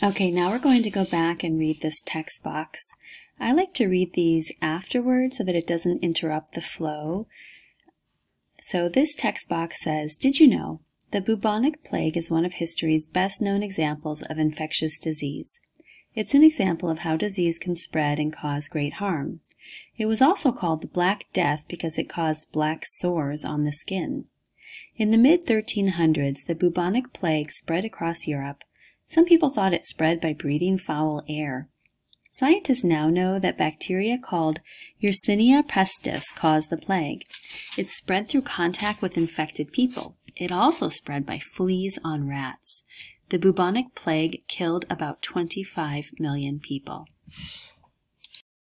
Okay, now we're going to go back and read this text box. I like to read these afterwards so that it doesn't interrupt the flow. So this text box says, Did you know? The bubonic plague is one of history's best known examples of infectious disease. It's an example of how disease can spread and cause great harm. It was also called the Black Death because it caused black sores on the skin. In the mid 1300s, the bubonic plague spread across Europe some people thought it spread by breathing foul air. Scientists now know that bacteria called Yersinia pestis caused the plague. It spread through contact with infected people. It also spread by fleas on rats. The bubonic plague killed about 25 million people.